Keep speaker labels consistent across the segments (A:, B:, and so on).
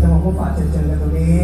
A: จะมาพบปะเจอเกันตรงนี้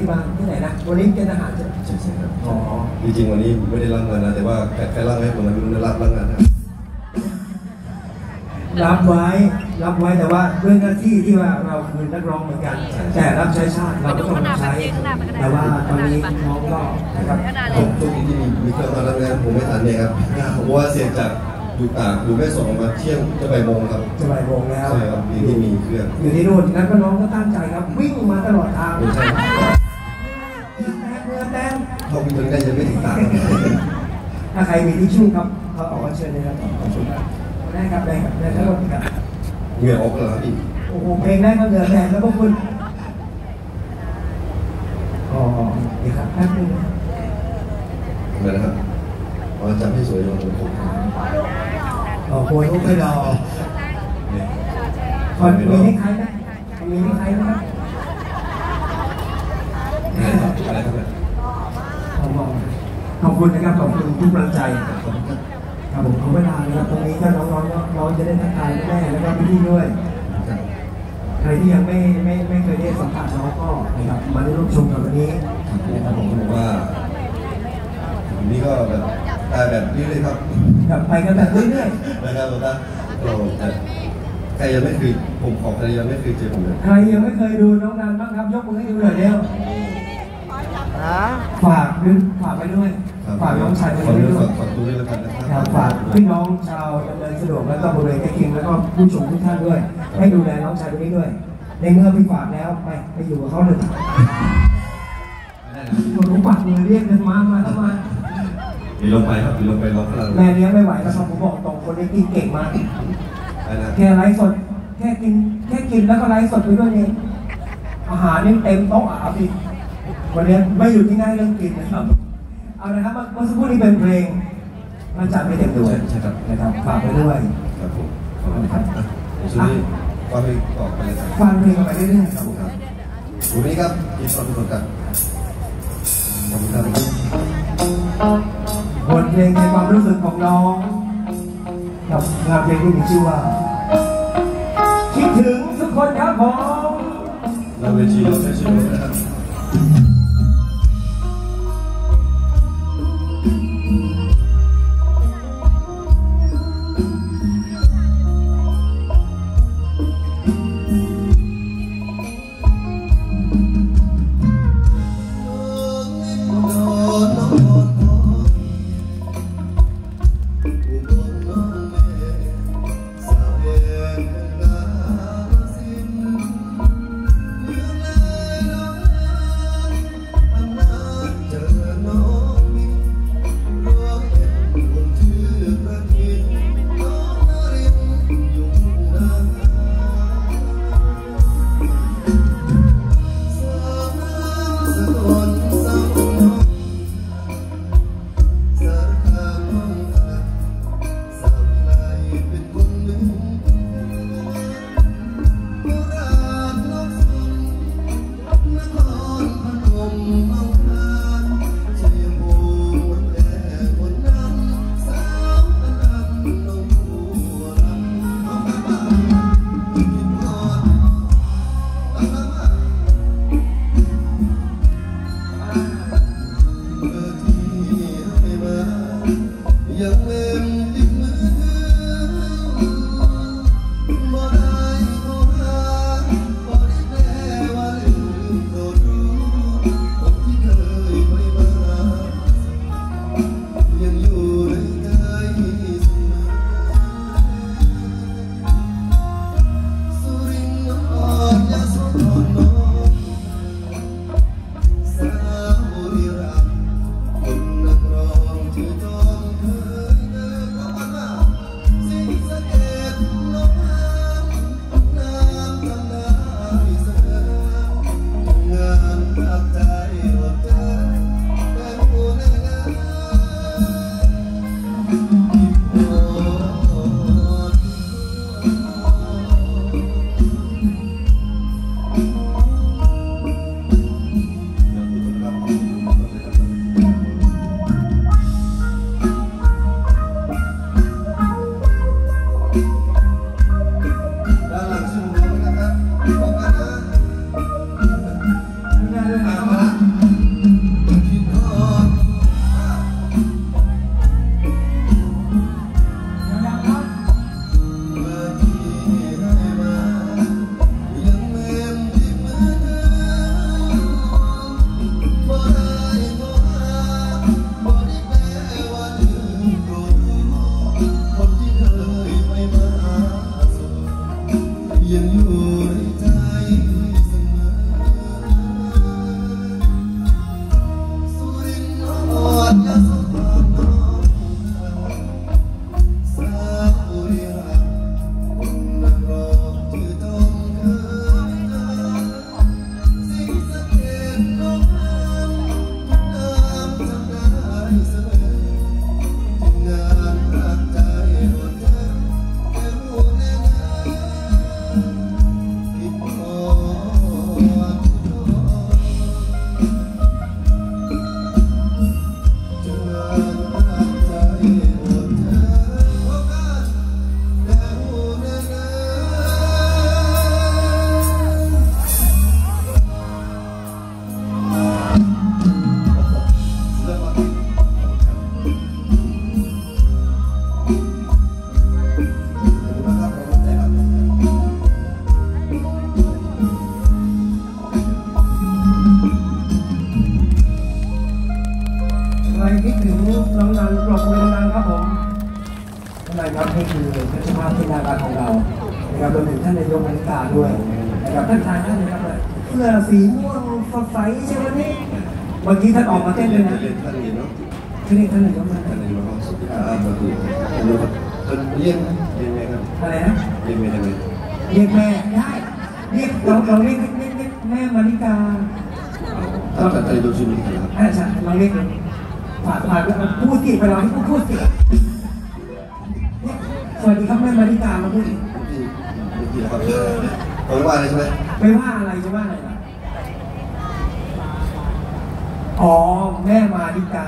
A: ที่ที่บ้านที่ไหนนะวันนี้เป็นทหาร
B: ใช่ไหม
A: ใช่ใช่ครับ
B: อ๋อ
A: จริงๆวันนี้ไม่ได้รับงานนะแต่ว่าใครรับให้ผมไม่รู้นะรับรับงานนะ
B: รับไว้รับไว้แต่ว่าด้วยหน้าที่ที่ว่าเราคือนักร้องเหมือนกัน แต่รับใช้ชาติเราก็ต้องใช้แต่ว่าตอนนี้น้องก็นะครับ
A: ผมช่วงนี้ที่มีมีเครื่องมาแล้วนะผมไม่ทันเนี่ยครับเพราะว่าเสียจากอยู่ตากอยู่แม่สอดออกมาเที่ยงจะบ่ายโมงครับ
B: จะบ่ายโมงแล้ว
A: ใช่ครับดีที่มีเครื่อง
B: อยู่ที่นู่นนั้นก็น้องก็ตั้งใจครับวิ่งมาตลอดทาง
A: ใช่ครับ
B: เมื่อ แต้ม
A: เขามีตัวนี้ได้ยังไม่ถึงตากครับ
B: ถ้าใครมีทิชชู่ครับเขาออกมาเชิญเลยครับขอบคุณครับได้ครับได้ครับได้ครับครับ
A: เหงื่อออกแล้วอีก
B: โอ้โหเพลงได้ก็เหงื่อแตกแล้วพวกคุณอ๋อเดี๋ยวครับแป๊บนึงนะ
A: ทำไมนะครับอ๋อจำให้สวยลงผม
B: อ๋อโวยลูกไม่รอ
A: เนี่ย
B: ก่อนมีให้ใครไหมมีให้ใครไหม ขอบคุณนะครับขอบคุณทุกกำลังใจ
A: ขอบคุณครับ
B: ครับผมขอเวลานะครับตรงนี้ถ้าน้องๆน้องจะได้ทักทายแม่แล้วก็พี่ๆด้วย
A: ครับ
B: ใครที่ยังไม่ไม่ไม่เคยได้สัมผัสน้องก็นะครับมาได้ร่วมชมกับวันนี้
A: ครับผมบอกว่าวันนี้ก็แบบได้แบบนี้เลยครับ
B: กับไปกันแบบเรื่อย
A: นะครับว่าเราจะใครยังไม่เคยผมขอใครยังไม่เคยเจอผมเลย
B: ๆใครยังไม่เคยดูน้องนันบ้างครับยกมือให้ดูหน่อยเดียว
C: ฮะ
B: ฝากด้วยฝากไปด้วย
A: ครับ
B: ฝากน้องชายไป
A: ขอ
B: ด้วย
A: ฝากฝากตัวด้วยแล้วกันนะค
B: ค
A: รั
B: รับบฝากพี่น้องชาวดำเนินสะดวกแล้วก็บริเวณใกล้เคียงแล้วก็ผู้ชมทุกท่านด้วย ให้ดูแลน้องชายคนนี้ด้วย ในเมื่อพี่ฝากแล้วไปไปอยู่กับเขาเลยผมรู้ปากมือเรียกกันมามาแล้วมา
A: มีลงไปครับมีลงไปร้องพลัง
B: แม่เลี้ยงไม่ไหวแล้วครับผมบอกตรงคนนี้กินเก่งมาก
A: ไปนะ
B: แค่ไลฟ์สดแค่กินแค่กินแล้วก็ไลฟ์สดไปด้วยเองอาหารนี่เต็มโต๊ะอาพี่วันนี้ไม่อยู่ที่ง่ายเรื่องกินนะครับ เอานะครับเมื่อสักครู่นี้เป็นเพลงมันจัดไม่เต็มตัว
A: ใช่ครับ
B: นะครับฝากไปด้วย
A: ครับผมขอบคุณครับอะผมช่วยก็ให้ตอบไปเลยครับ
B: ฟังเพลงกันไปเรื่อยๆค
A: ค
B: รั
A: รั
B: บบ
A: ผมครับวันนี้ครับอีกสองคนครับขอบคุณครับ
B: บทเพลงในความรู้สึกของน้องกับงานเพลงที่มีชื่อว่า คิดถึงทุกคนครับผม
A: เราเวทีเราไม่ใช่รถนะครับ
B: up ท่านชายท่านนะครับเสื้อสีม่วงสดใสใช่ไหมนี่เมื่อกี้ท่านออกมาเต้นเลยนะ
A: เรียนท่านเรียนเนาะ
B: ที่นี่ท่านนายกมา
A: ท่านเรียนมาสวัสดีครับมาดูท่านรู้ครับท่านเรียนเรียนไงครับ
B: อะไรนะ
A: เรียนไงยังไง
B: เรียกแม่ได้เรียกเราเราเรียกเรียกเรียกเรียกแม่มาริกา
A: ท่านท่านท่านเรียนรู้ชื่อนี้ครับ
B: อ่าใช่เราเรียกเลยผ่านผ่านพูดสิไปรอให้พูดพูดสิเนี่ยสวัสดีครับแม่มาริกามาพูดดิ
A: พี่พี่นะครับผมว่าอะไรใช่ไหม
B: ไม่ว่าอะไรจะว่าอะไรล่ะอ๋อแม่มาริกา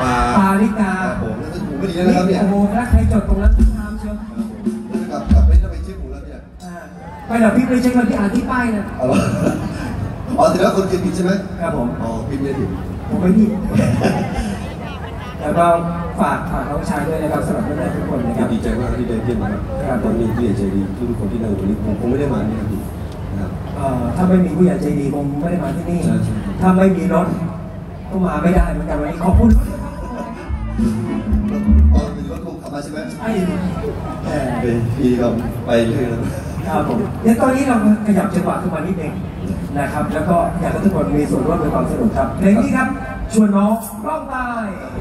A: ปลา
B: ปาริกา
A: ผมน่าจะถูกไม่ดีแล้วนะครับเนี่ย
B: โอ้โหแล้วใครจดตรงนั้นทุกทางเชียว
A: กลับกลับไปจะไปชื่อผมแล้วเนี่ย
B: อ่าไปเดี๋ยวพี่ไปเช็ควันที่อ่านที่ป้ายนะ
A: เอาละอ๋อถือว่าคนเขียนผิดใช่ไหม
B: ครับผม
A: อ๋อพิมพ์ไม่ผิด
B: ผมไม่ผิดแล้วก็ฝากฝากน้องชายด้วยนะครับสำหรับเพื่อนๆทุกคนนะครับ
A: ดีใจมากที่ได้เยี่ยมนะครับตอนนี้ผู้ใหญ่ใจดีทุกคนที่นั่งอยู่ตรงนี้ผมคงไม่ได้มาเนี่ย
B: ถ้าไม่มีผู้ใหญ่ใจดีคงไม่ได้มาที่นี่
A: ใช่ใช่
B: ถ้าไม่มีรถก็มาไม่ได้เหมือนกันวันนี้ขอบคุณรถนะครับ
A: อ๋อเป็นรถตู้ขับมาใช่ไหม
B: ไอ้เอ่อ
A: เป็นพี่ก็ไปเรื่อยแล้ว
B: ครับผมเดี๋ยวตอนนี้เราขยับจังหวะขึ้นมานิดนึงนะครับ แล้วก็อยากให้ทุกคนมีส่วนร่วมในความสนุกครับเพลงนี้ครับช
A: วนน้องร้องใต้ครับ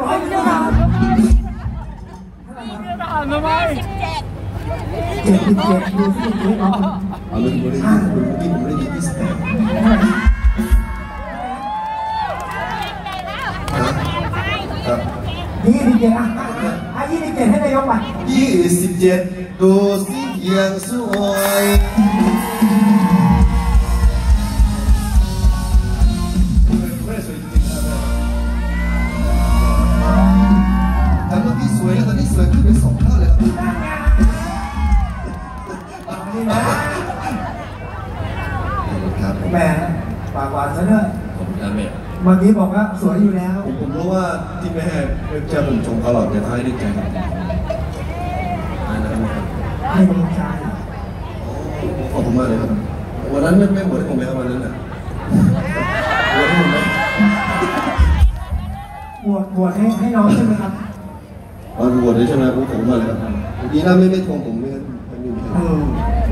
A: อง
B: นายกร้อยอายุเท่าไหร่
C: อ่านทำไม
B: เจ็ดสิบเจ็ดดูสิเจ็ดน้อง
A: เอาเลยผมได้ยินเมื่อกี้ผมได้ยินยี่สิบแปดครับ
B: ยี่สิบเจ็ดอะอะยี่สิบเจ็ดให้นายกไป
A: ยี่สิบเจ็ดดูสิอย่างสวยา
B: กหวานซะด้วย
A: ขอบคุณครับแม่
B: เมื่อกี้บอกว่าสวยอยู่แล้ว
A: ผมผมรู้ว่าที่แม่เจ้าผมชมเขาหรอกแต่ท้ายด้วยใจครับอ่านะครับแม่ครับ
B: ให้กำลังใจ
A: ขอบคุณมากเลยครับ วันนั้นไม่ไม่หมดให้ผมไหมครับวันนั้นน่ะหมดให้ผมไหม
B: บวชบวชให้ให้น้องใช่ไหมครับ
A: วันบวชเลยใช่ไหมผมขอบคุณมากเลยครับดีนะไม่ไม่ทวงผมไม่งั้นไม่มี
B: เออ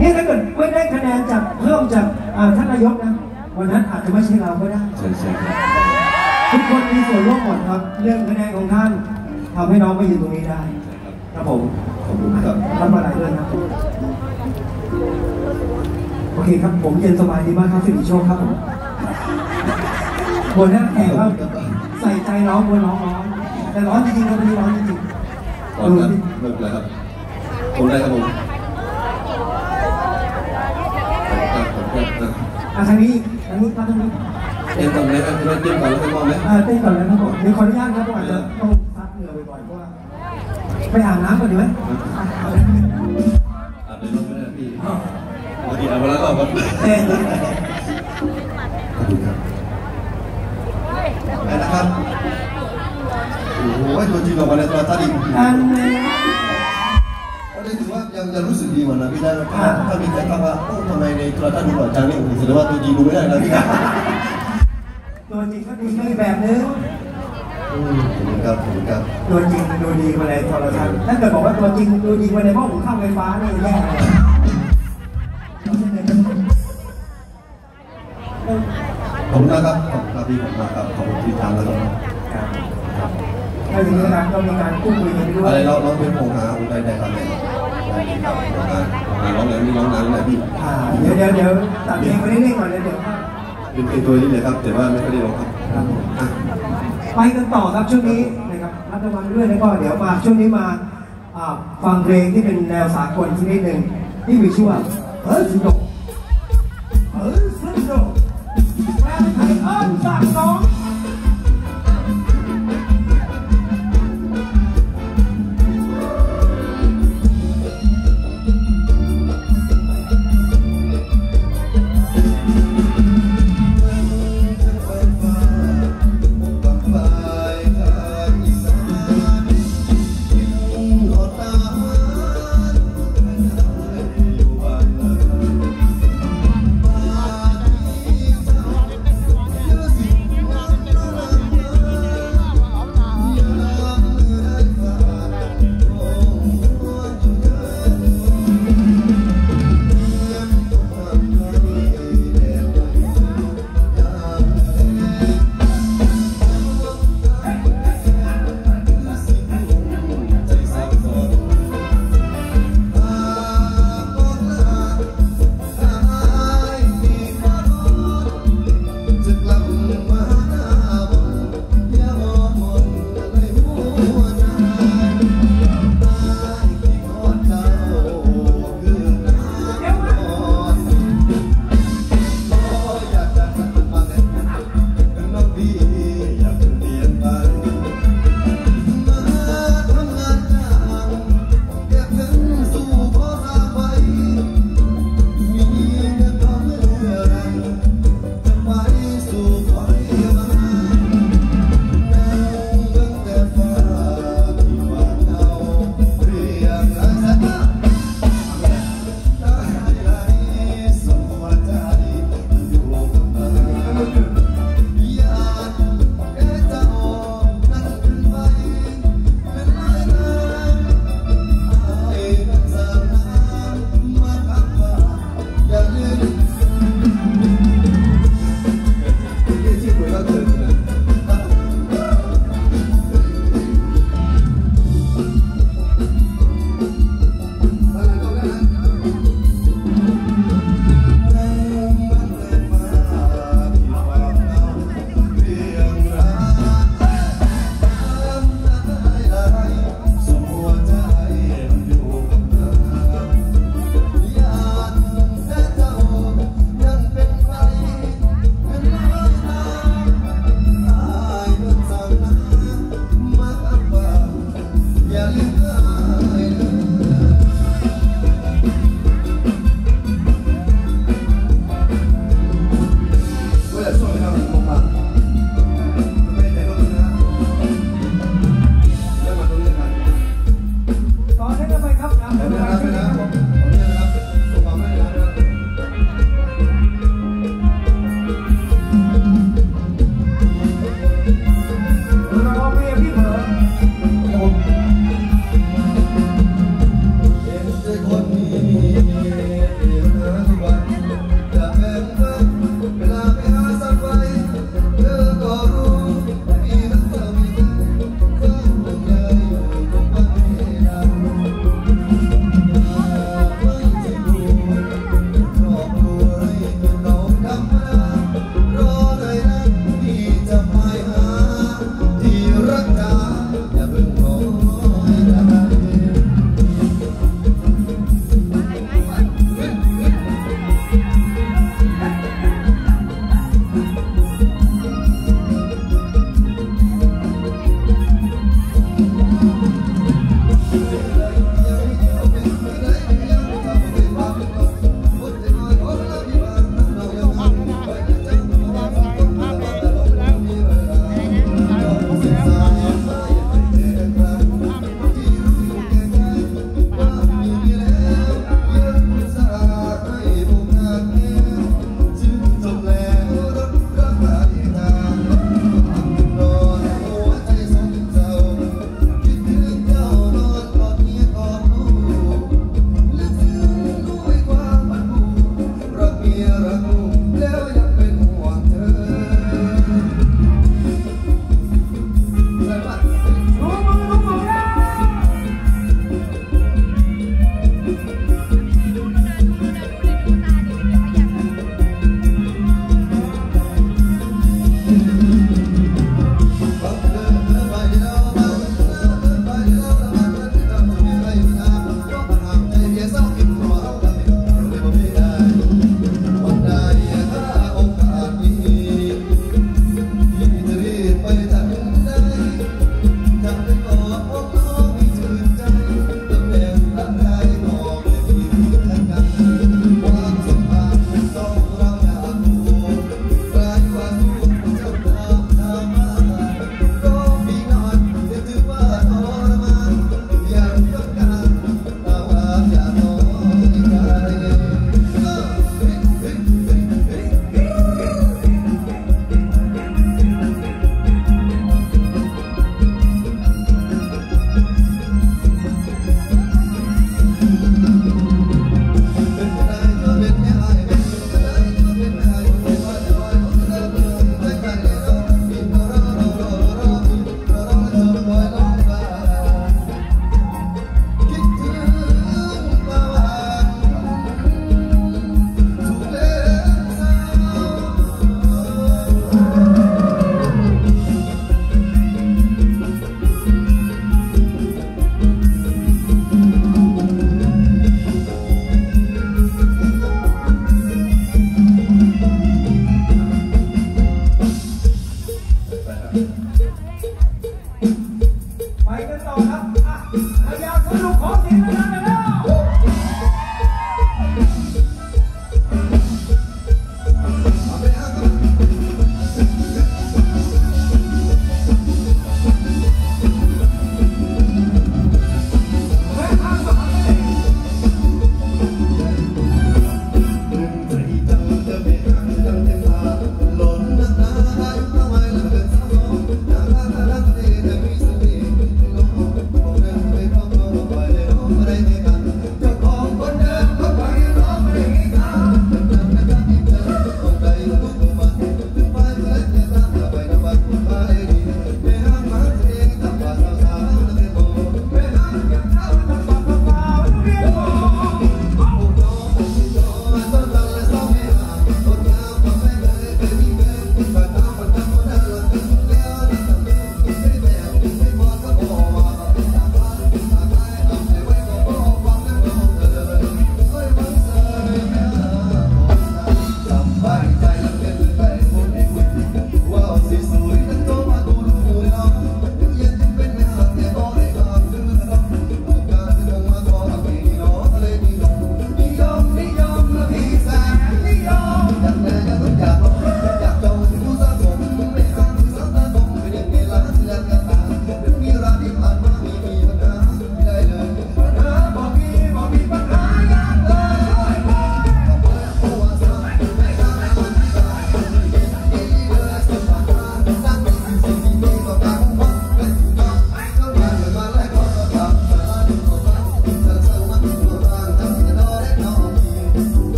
B: นี่ถ้าเกิดไม่ได้คะแนนจากเพิ่มจากอ่าท่านนายกนะ วันนั้นอาจจะไม่ใช่เราก็ได้
A: ใช่ใช่ครับ
B: ทุกคนมีส่วนร่วมหมดครับ เรื่องคะแนนของท่านทำให้น้องมาอยู่ตรงนี้ได้ ครับผม
A: ขอบคุณครับ
B: รับมาหลายเรื่องครับโอเคครับผมเย็นสบายดีมากครับสิริโชคครับผมหัวหน้าแขกครับใส่ใจน้องบัวน้องร้อนแต่ร้อนจริงๆครับวันนี้ร้อนจริงๆ
A: ขอบคุณครับไม่เป็นไรครับผมได้ครับผมครับข อบคุณครับ
B: อะทางนี้ทางนี้ครับทางนี้
A: เอ็นทำไหมครับคุณแม่เตรียมก่อนแล้วค่อยมอบไหม
B: อ่าเต้นก่อนนะครับผมเดี๋ยวขออนุญาตครับเพราะอาจจะต้องซักเหงื่อบ่อยๆเพราะว่าไปอาบน้ำก่อนดีไหม
A: อาบในรถไม่ได้พี่ปกติอาบวันละรอบครับ
B: เต้น
A: ขอบคุณครับไปนะครับโอ้โหตัวจริงออกมาในโทรทัศน์อีก
B: อันนี้
A: ก็ได้ถือว่ายังยังรู้สึกดีกว่านะพี่นะถ้าถ้ามีใครทักว่าโอ้ทำไมในโทรทัศน์ดูหล่อจังเนี่ยโอ้โหแสดงว่าตัวจริงดูไม่ได้นะพี่นะ
B: ตัวจริงก็ดีไม่แบบนึง
A: อืมขอบคุณครับขอบคุณครับ
B: ตัวจริงดูดีกว่าในโทรทัศน์ถ้าเกิดบอกว่าตัวจริงดูดีกว่าในหม้อหุงข้าวไฟฟ้านี่แย่เลย
A: ขอบคุณนะครับขอบคุณครับพี่ขอบคุณมากครับขอบคุณที่ทำแล้วก็
B: ถ้าอย่างนี้นะครับก็มีการพูดคุยกันด้ว
A: อะไร
B: ย
A: เราเราเป็นโครงหาคุณได้ได้ครับเนี่ย ได้ครับโครงงานโครงงานร้องแล้วนี่ร้องนานแล้วนะพี่
B: อ่าเดี๋ยวเดี๋ยวเดี๋ยวตัดเพลงไปเรื่อยๆก่อนเดี๋ยวเดี๋ยว
A: เป็นเพลงตัวนี้เลยครับ แต่ว่าไม่ค่อยได้ร้องครับ
B: ครับผม
A: อะ
B: ไปกันต่อครับช่วงนี้นะครับรับรางวัลด้วยแล้วก็เดี๋ยวมาช่วงนี้มาอ่าฟังเพลงที่เป็นแนวสากลชนิดหนึ่งที่มีชื่อว่าเฮ้ยสุดโด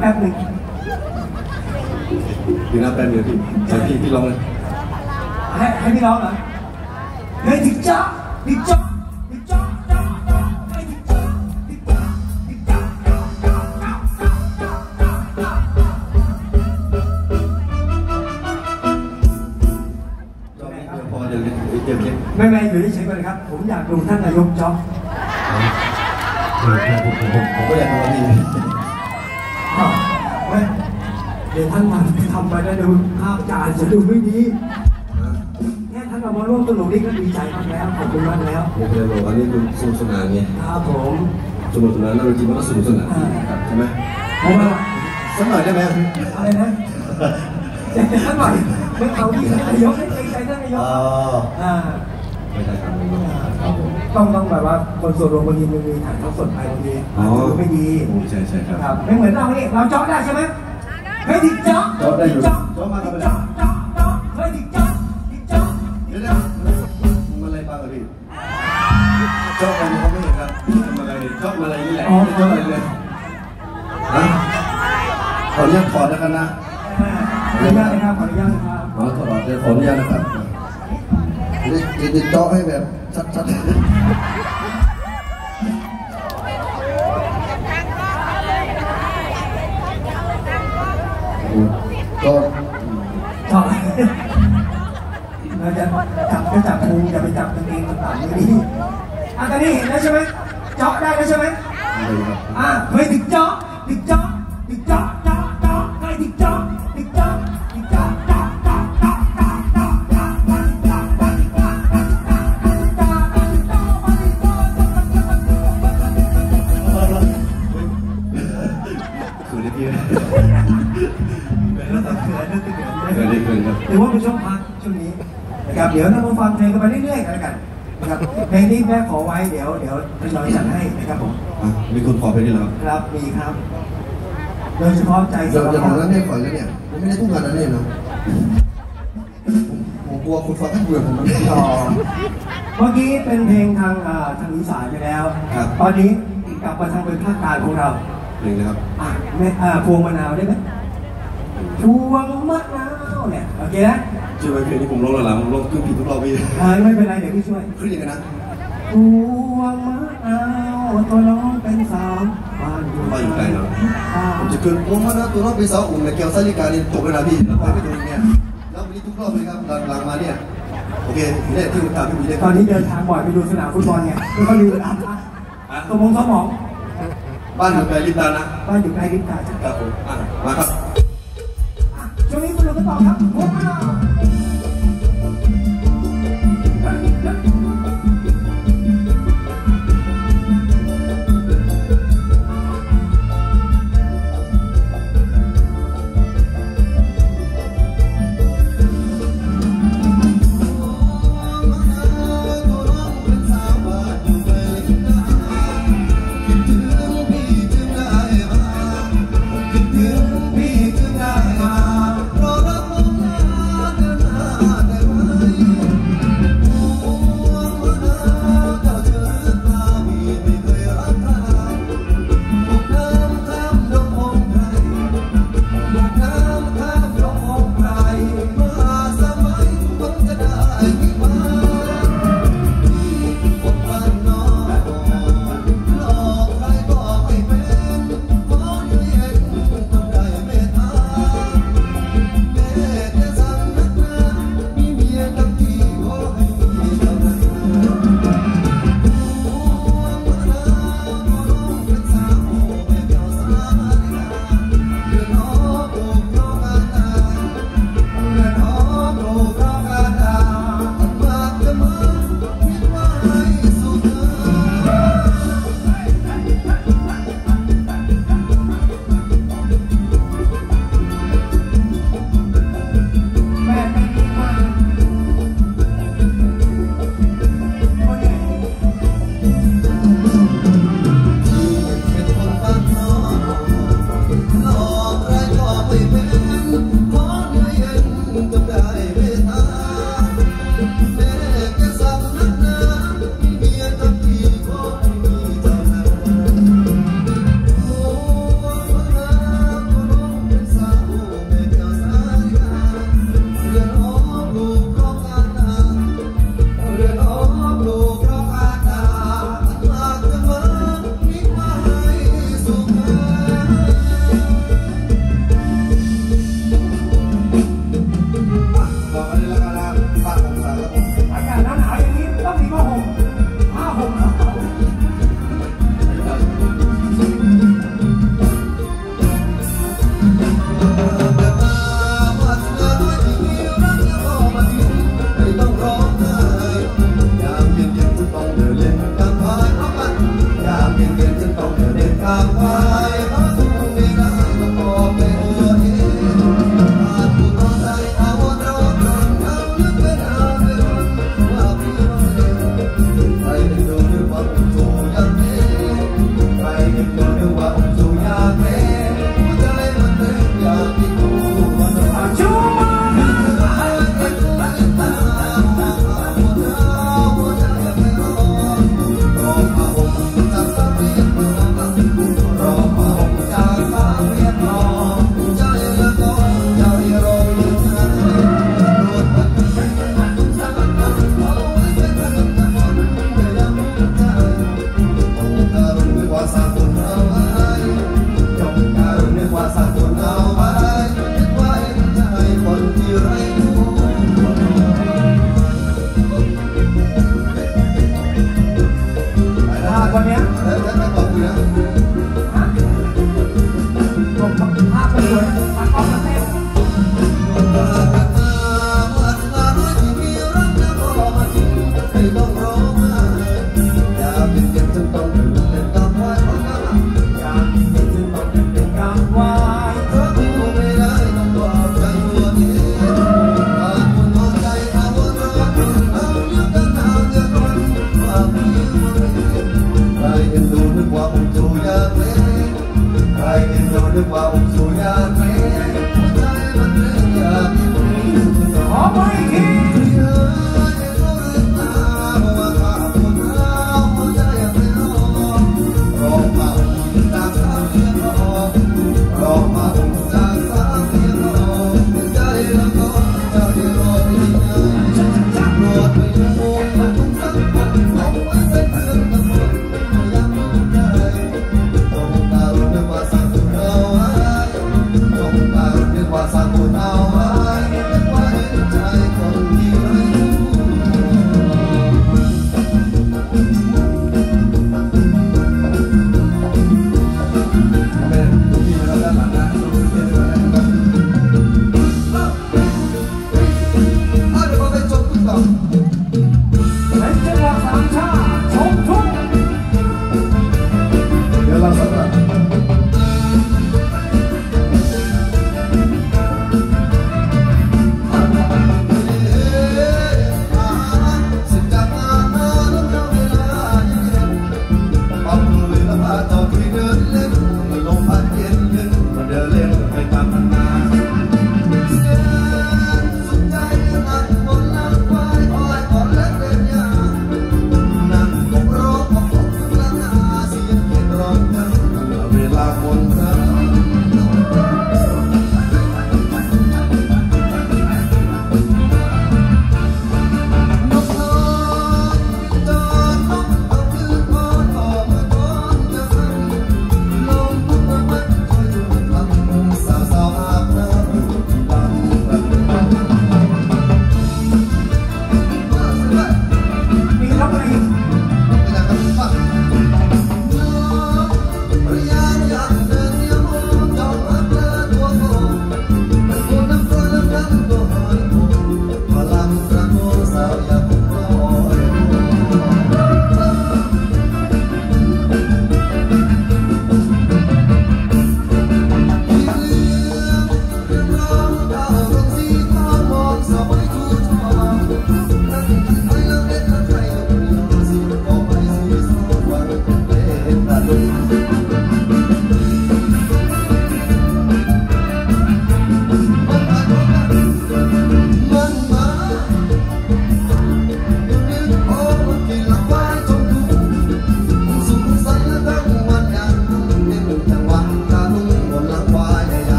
B: แป๊บ
A: หนึ่ง อยเมื่
B: อเขาที่ท่านนายกให้เกรงใจท่านนายก
A: อ๋อ
B: อ่า
A: ไม่ได้ครับไม่ได้ครับผม
B: ต้องต้องแบบว่าคนส่วนรวมบางทีมันมีถ่ายทอดสดไปบางที
A: อ๋อ
B: ดูไม่ดี
A: โอ้ใช่ใช่ครับ
B: ครับไม่เหมือนเราเนี่ยเราเจาะได้ใช่ไหมเฮ้ยทิกเจาะ
A: เจาะได้อยู่
B: เจาะ
A: เจาะมาครับ
B: เจาะเจาะเจาะเฮ้ยทิกเจาะทิกเจาะ
A: เดี๋ยวนะมันอะไรบ้างอะพี่ชอบอะไรเขาไม่เห็นครับทำอะไรชอบอะไรนี่แหละไม่ชอบอะไรเลยฮะขออนุญาตถอดแล้วกันนะ
B: ขออนุญาตนะครับขออนุญาตนะครับ
A: ขออนุญาตนะครับเดี๋ยวเดี๋ยวเจาะให้แบบชัดๆก็
B: เจาะเราจะจับก็จับพุงอย่าไปจับกางเกงต่างๆไม่ดีอะตอนนี้เห็นแล้วใช่ไหมเจาะได้แล้วใช่ไหม
A: อะ
B: เฮ้ยติ๊กจ๊อกติ๊กจ๊อก โดยเฉพาะใจ
A: เดี๋ยว
B: สาร
A: เดี๋ยวผ
B: พั
A: ม
B: ด
A: นั้นเนี่ยก่อนแล้วเนี่ยผมไม่ได้ทุกงานนั้นเนี่ยเนาะผมกลัวคุณฟังให้เบื่อผมมันไม่
B: ต่อ เมื่อกี้เป็นเพลงทางอ่าทางอีสานไปแล้ว
A: ครับ
B: ตอนนี้กลับมาทางเป็นภาคกลางของเรา
A: เพลงนะครับ
B: อะแม่อ่าพวงมะนาวได้ไหมพวงมะนาวเนี่ยโอเคนะ
A: เชื่อไหมเพลงนี้ผมร้องหลังๆผมร้องครึ่งผิดทุกรอบพี่
B: อ่าไม่เป็นไรเดี๋ยวพี่ช่วย
A: ขึ้นยังไงนะ
B: พวงมะนาวตัวน้องเป็นสาว บ้านอยู่
A: บ้านอยู่ไกลเนอะ
B: อ่า
A: ผมจะขึ้นผมมานะตัวน้องเป็นสาวอุ่มในแก้วซาลิกาเนี่ยตกเลยนะพี่แล้วไปไม่ตรงเนี่ยแล้ววันนี้ทุกรอบเลยครับหลังๆมาเนี่ยโอเคเนี่ยที่ผมตามพี่มีได้
B: ตอนนี้เดินทางบ่อยไปดูสนามฟุตบอลไงไม่ค่อยมีเวลาพักสมองสมอง
A: บ้านอยู่ไกลลิบดานนะ
B: บ้านอยู่ใกล้ลิ้นตาจ้ะ
A: ครับผมอะมาครับ
B: อะช่วงนี้คุณลุงก็ต่อครับ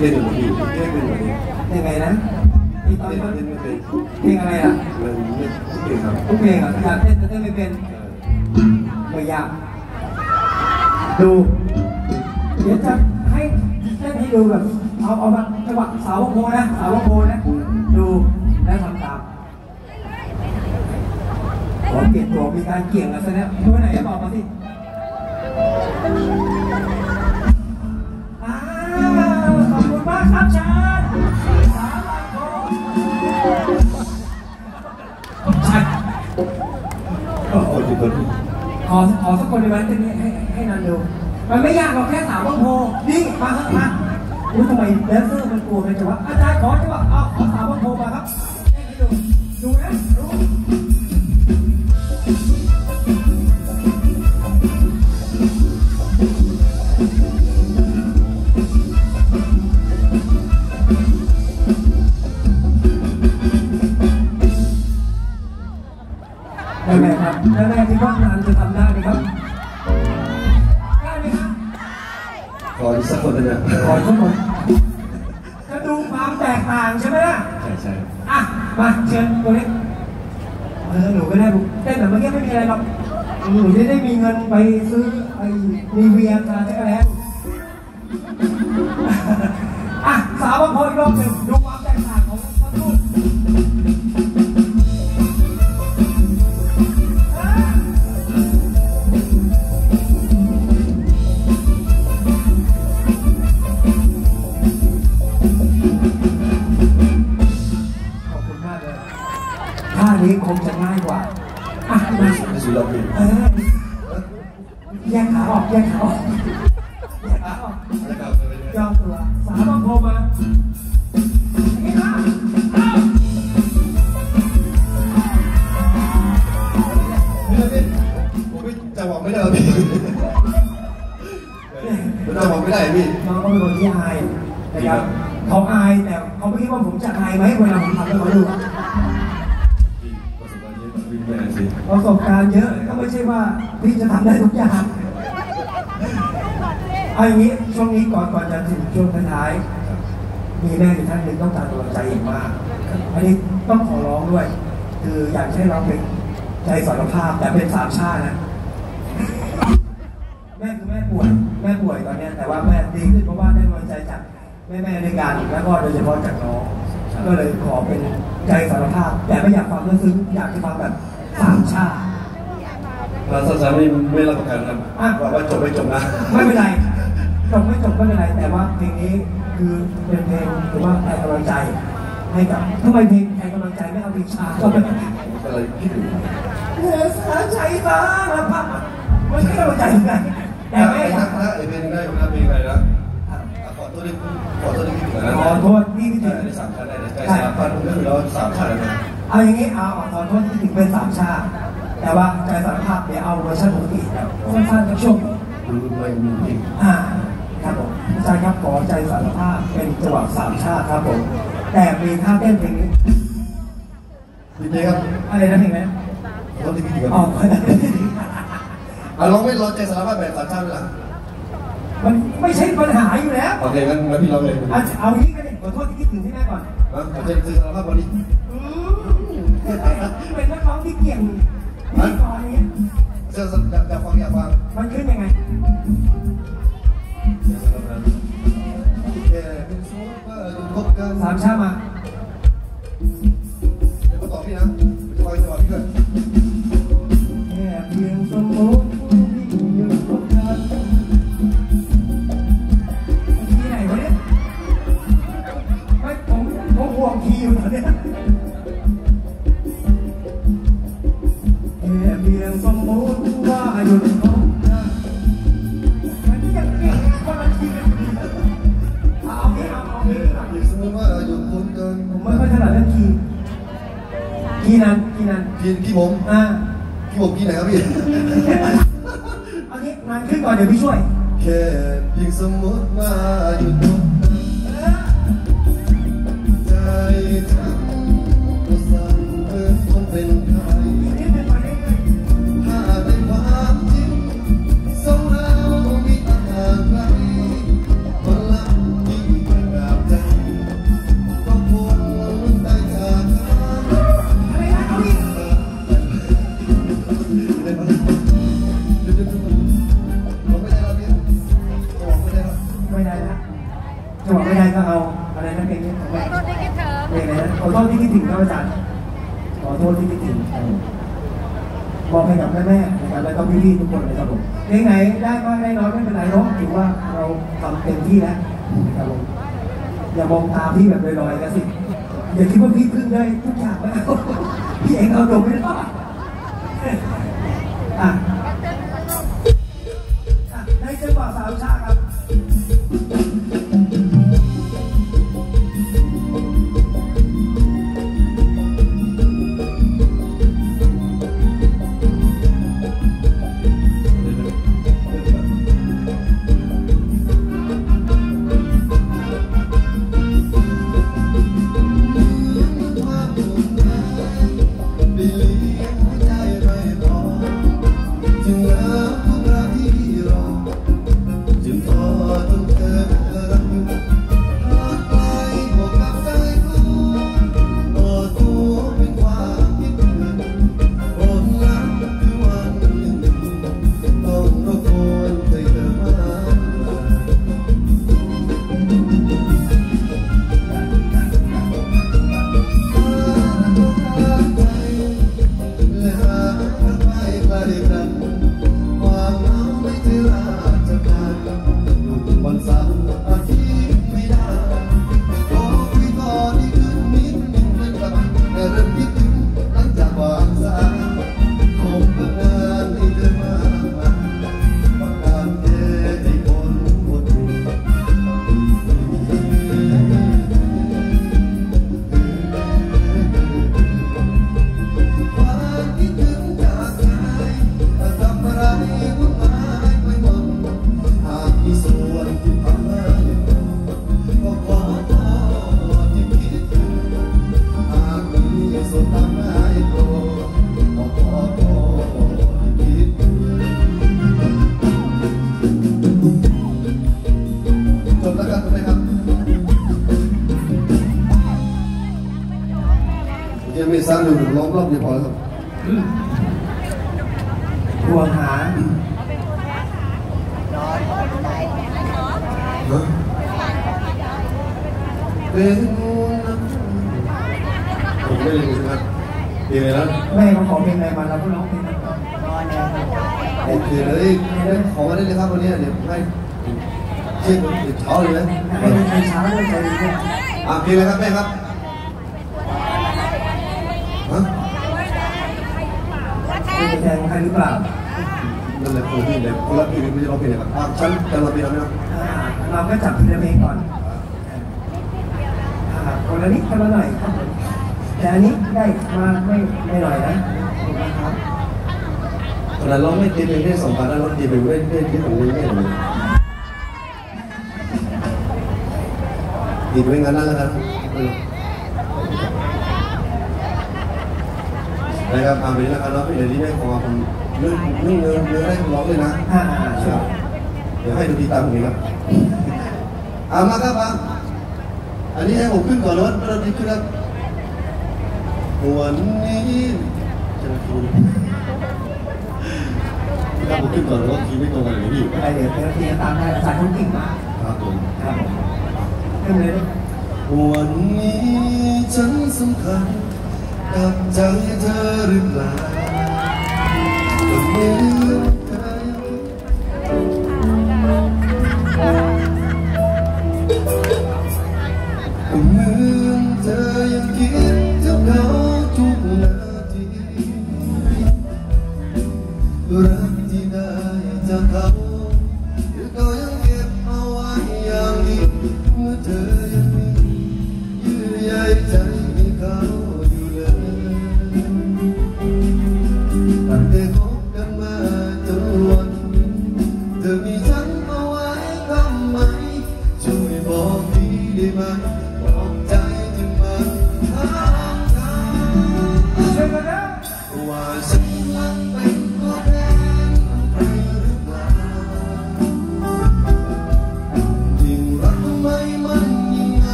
A: เล่นหมดม่เล่นเป็นหมดอยู่ยังไง
B: นะที่ตอเล่น
A: เล่นไม่เป็น
B: เพลงอะไรอะ
A: เล่นไม่เป็ครับ
B: ทุกเพลงอะอยากเท่นแต่เท่นไม่เป็นไม่ยากดูเดี๋ยวจะให้เท่นให้ดูแบบเอาเอามาจังหวะสาววงโพนะสาววงโพนะดูแล้วทำตามขอเปลี่ยนตัวมีการเกี่ยงกันซะแล้วตัวไหนบอกมาสิ ครับชาญสามัญโพชัด
A: โอ้โหจุดต้น
B: ขอขอสักคนในวันเต้นให้ให้ให้นันดู มันไม่ยากหรอกแค่สาวกโพนี่มาครับมาอุ้ยทำไมแดนเซอร์มันกลัวกันจังวะอาจารย์ขอจังหวะเอาขอสาวกโพมาครับให้ดูดูนะดู ไหมครับได้ไหมคิดว่างานจะทำได้ไหมครับ ได้ไหมครับ
A: ขออีกสักคนนะ
B: ขอทุกคนจะดูความแตกต่างใช่ไหมล่ะ
A: ใช่ใช่
B: อะมาเชิญตัวนี้เออหนูก็ได้เต้นแบบเมื่อกี้ไม่มีอะไรหรอกหนูจะได้มีเงินไปซื้อไอ้มีเวียกาจะกระแล้วอะสาวบางคนอีกรอบหนึ่งดู ท่านี้คงจะง่ายกว่าอะมา
A: ไม่สุดเราเป็น
B: เออแยกขาออกแยกขาออกแยกขาออก
A: นะครับ
B: ย่อตัวสามบังโพมาอย่างนี้ครับเอา
A: พี่พี่ผมไม่จังหวะไม่ได้พี่ผมจังหวะไม่ได้พี่
B: น้องก็เป็นคนที่อายนะครับเขาอายแต่เขาไม่คิดว่าผมจะอายไหมเวลาผมทำให้เขาดู
A: ประสบการณ์เยอะประสบการณ์เยอะ
B: ประสบการณ์เยอะก็ไม่ใช่ว่าพี่จะทำได้ทุกอย่างเอาอย่างนี้ช่วงนี้ก่อนก่อนจะถึงช่วงท้ายๆมีแม่อยู่ท่านหนึ่งต้องการกำลังใจอย่างมากอันนี้ต้องขอร้องด้วย คืออยากให้เราเป็นใจสารภาพแต่เป็นสามชาตินะแม่คือแม่ป่วยแม่ป่วยตอนเนี้ยแต่ว่าแม่ดีขึ้นเพราะว่าได้กำลังใจจากแม่แม่ๆด้วยกันแล้วก็โดยเฉพาะจากน้องก็เลยขอเป็นใจสารภาพ แต่ไม่อยากฟังเรื่องซึ้งอยากจะฟังแบบ สามชาติ
A: เราสั้นๆไม่ไม่รับประกันครับว่าว่าจบไม่จบนะ
B: ไม่เป็นไรจบไม่จบไม่เป็นไรแต่ว่าเพลงนี้คือเป็นเพลงหรือว่าให้กำลังใจให้กับทำไมเพลงให้กำลังใจไม่เอาเพลงช้าก็ไม่
A: ก็เลยคิดถึง
B: เหนือสาใจสารภาพมันไม่กำลังใจยังไงแต่
A: แต่
B: แม่
A: ไม่
B: อยาก
A: ถ้าไอเพลงได้นะเพลงอะไรนะขอโทษที่ขอโทษที่คิดถึงนะ
B: ขอโทษที่คิดถึง
A: ได้สามชั้นได้ได้สามพันก็คือเราสามชั้นแล้วนะ
B: เอาอย่างนี้เอาขอโทษที่ถึงเป็นสามชาติ แต่ว่าใจสารภาพเดี๋ยวเอาเวอร์ชันปกติแบบสั้นๆกับช่วง
A: ดูไม่มีเพลง
B: อ่าครับผมอาจารย์ครับขอใจสารภาพเป็นจังหวะสามชาติครับผมแต่มีท่าเต้นเพลงนี้
A: พี่เพลงครับ
B: อะไรนะเพลงนี้
A: ขอโทษที่คิดถึง
B: อ๋อ
A: อะลองไม่รอใจสารภาพแบบสามชั้นไปหลัง
B: มันไม่ใช่ปัญหาอยู่แล้ว
A: โอเคงั้นงั้นพี่ลองเลย
B: อะเอาอย่างนี้กันดิขอโทษที่คิดถึงที่แม่ก่อน
A: นะขอใจสารภาพวันนี้
B: อืม เป็นนักร้องที่เก่งที่ตอนนี้
A: จะอยากฟังอยากฟัง
B: มันขึ้นยังไง
A: แค่เป็นสู้ว่าคบกัน
B: สามชาติมา ผมไม่ค่อยถนัดเรื่อง key key นั้น key นั้น
A: พี่พี่ผม
B: อ่า
A: พี่ผมพี่ไหนครับพี่
B: เอางี้งานขึ้นก่อนเดี๋ยวพี่ช่วย
A: แค่เพียงสมมติว่าอยู่ตรงใจทำ
B: โทษที่คิดถึงครับอาจารย์ขอโทษที่คิดถึงบอกให้กับแม่ๆนะครับแล้วก็พี่ๆทุกคนนะครับผมยังไงได้มากได้น้อยไม่เป็นไรเนาะถือว่าเราทำเต็มที่แล้วนะครับผมอย่ามองตาพี่แบบลอยๆกันสิอย่าคิดว่าพี่พึ่งได้ทุกอย่างแล้วพี่เองเอาดม
A: ไม่ได้ อะเพลงอะไรครับแม่ครับฮะ
B: เป็นแทนใครหรือเปล่า
A: นั่นแหละคนที่เลยคนละเพลงไม่ใช่ร้องเพลงอะไรครับอะฉันจะรับเพลงอะไรครับ
B: อ่าเราก็จับทีละเพลงก่อนอ่าคนละนิดคนละหน่อยครับผมแต่อันนี้ได้มาไม่ไม่หน่อยนะขอบคุณนะครับ
A: ขนาดร้องไม่ติดเพลงได้สองพันแล้วร้องดีไปเว้นเว้นที่ผมเว้นไม่เลยดีไปงั้นนั่นแล้วกันนะครับทำไปแล้วกันเนาะเดี๋ยวนี้ได้ขอผมเรื่องเรื่องเนื้อเนื้อได้ร้องเลยนะ
B: อ่าอ่า
A: ค
B: ใช่
A: รับเดี๋ยวให้ดูทีตามผมครับเอามาครับมาอันนี้ให้ผมขึ้นก่อนรถรถนี้ขึ้นครับวันนี้จะมาคุยถ้าผมขึ้นก่อนรถทีไม่ตรงกันเลยพี่
B: อะไรเดี๋ยวเดี๋ยวทีตามได้อาจารย์ต้องกิ่งมาก
A: ครับผม
B: ครับผมขึ้นเลยนะ
A: วันนี้ฉันสำคัญกับใจเธอหรือเปล่าวันนี้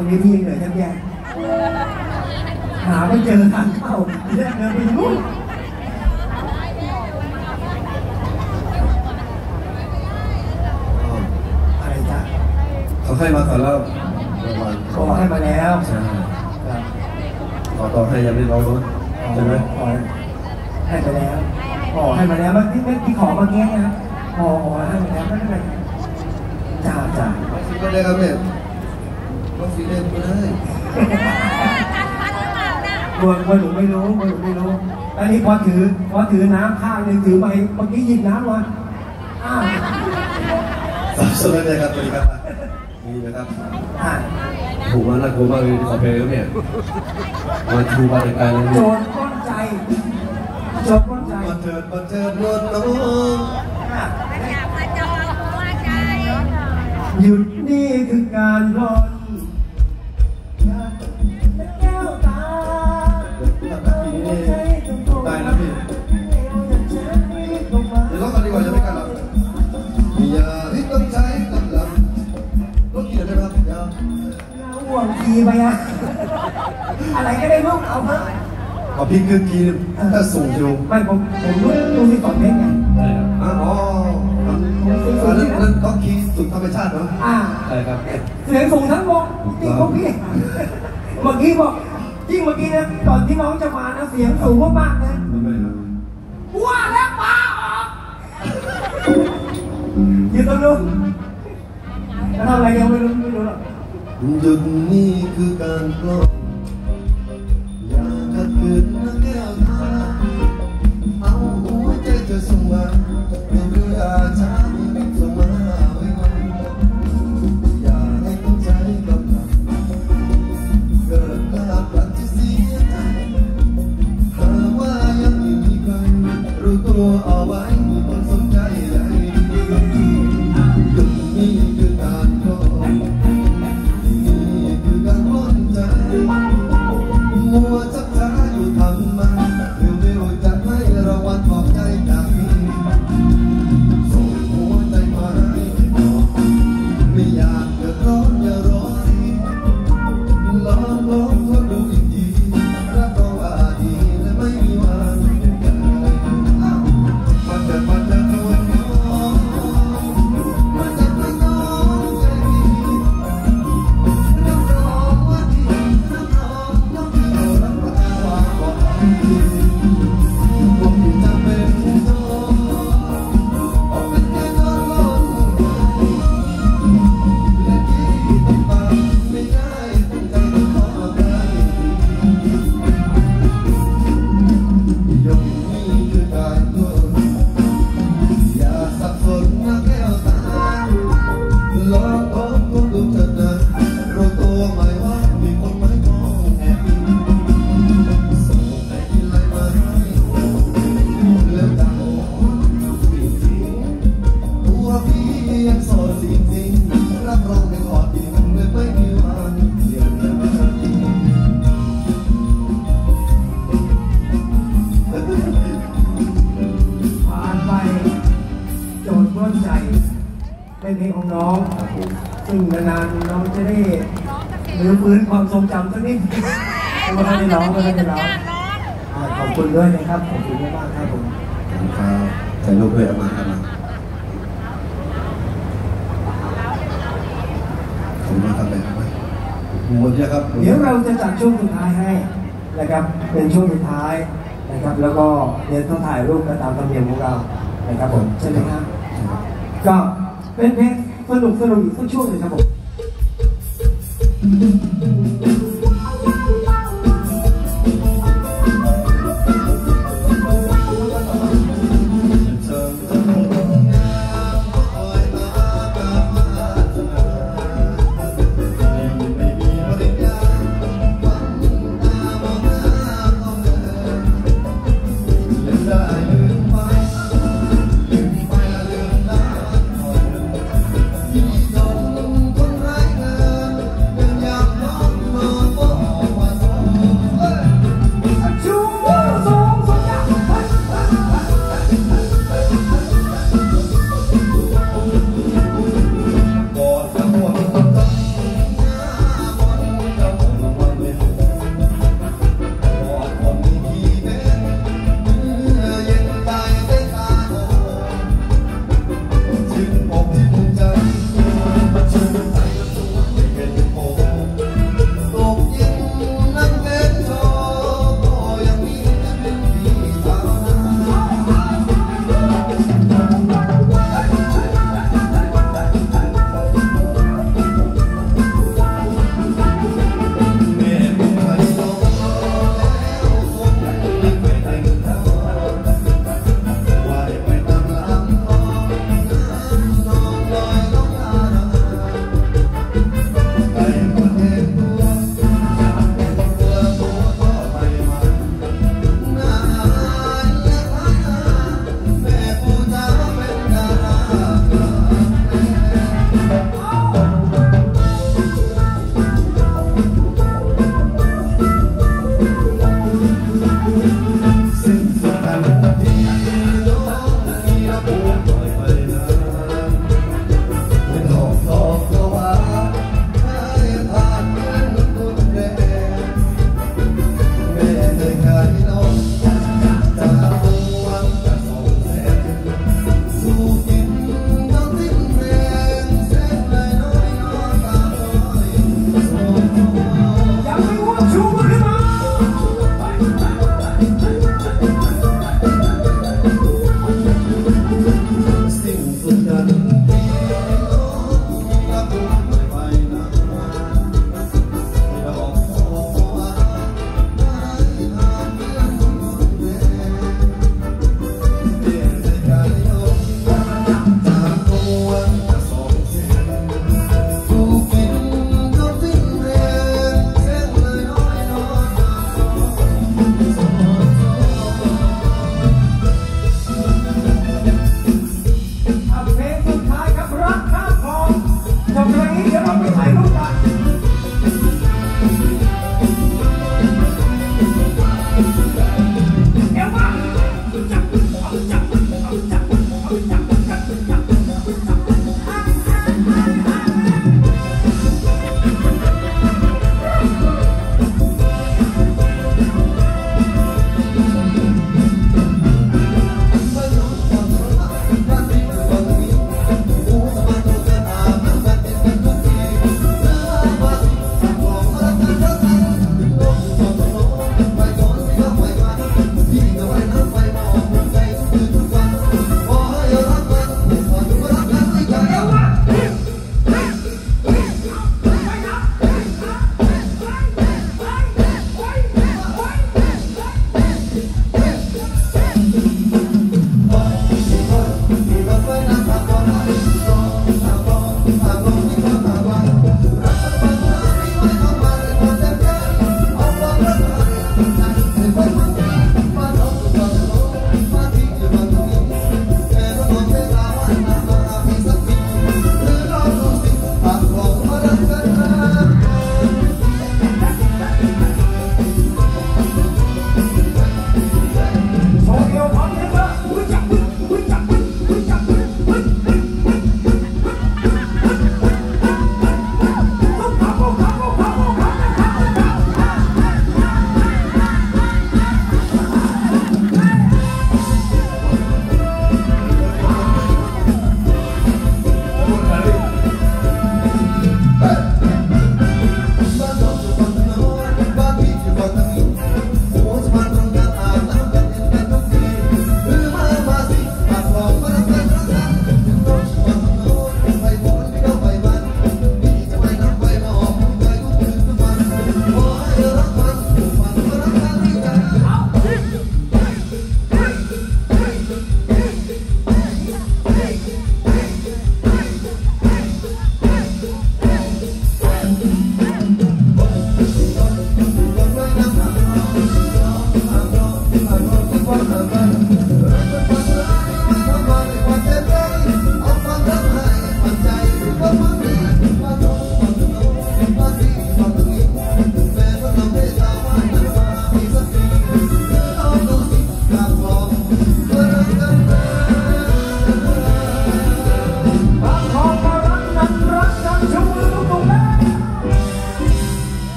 A: รงนี้พี่เหนื่อ
B: ยแทบแย่หาไม่เจอทางเข้าเดินไปนู่นอะไรจ้ะ
A: เขาให้มาก่อนแล้วปรา
B: ขาให้มาแล้ว
A: ใช่ต่อต่อให้ยังไม่ร้องรู้ใช่ไหม
B: ให้ไปแล้วขอให้มาแล้วเมื่อกี้เมื่อกี้ขอมาแก้นะขอขอให้มาแล้วไม่เป็นไรจ้าจ้า
A: คิดว่าได้ครับเนี่ย ก็สิลืมไป
B: เลยบวดบวชหนูไม่รู้บวชหนูไม่รู้อันนี้พอถือพอถือน้ำข้างหนึ่งถือไปเมื่อกี้หยิบน้ำมา
A: สวัสดีครับสวัสดีครับนี่นะครับถูกมาน่ากลัวมากเลยขอเพลงแล้วเนี่ยมาชูบาแต่รกลเลย
B: โจรก้อนใจโจรก้อนใจ
A: มาเจอมาเจอดรถน้อง
B: หยุดนี่คือการรอ ห่ว
A: งกีไป
B: อะอะไรก็ได้ลูกเอามา
A: พอพี่คือกีถ้าสูงอยู่
B: ไม่ผมผมรู้ตัวที่ก่อนเล่นไง
A: อ๋อนั่นนั่นก็คีสุดธรรมชาติเนาะ
B: อ่า
A: ใช่ครับ
B: เสียงสูงทั้งวงจริงพวกพี่เมื่อกี้บอกจริงเมื่อกี้นะก่อนที่น้องจะมานะเสียงสูงมากๆนะว้าแล้วป้าออกยืนตรงนู้นทำอะไรยังไม่รู้ไม่รู้หรอก
A: Được ni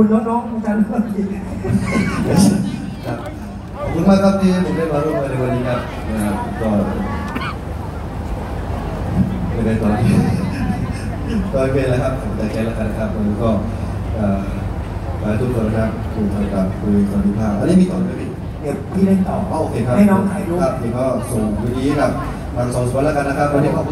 A: คุณน้องๆอา
B: จารย์
A: เมื่อกี้
B: ขอบคุ
A: ณมากครับ
B: ที่
A: ผมได้มาร่ว
B: มงาน
A: ในวันนี้ครับนะครับก็ไม่ได้ตอนนี้ตอนเคแล้วครับแต่ใค่แล้วกันครับมันก็มาทุกคนนะครับคุยกับคุยสันติภาพอันนี้มีต่อไหมพี่
B: เดี๋ยวพี่เล่นต่อ
A: โอเคครับ
B: ให้น้องถ่ายรูป
A: ครับพี่ก็ส่งวันนี้ครับทางสองส่วนแล้วกันนะครับวันนี้ขอบ